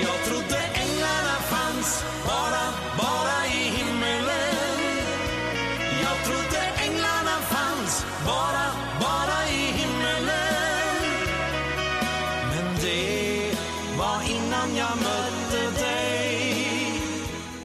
Jag trodde änglarna fanns bara, bara i himmelen. Jag trodde änglarna fanns bara, bara i himmelen. Men det var innan jag mötte dig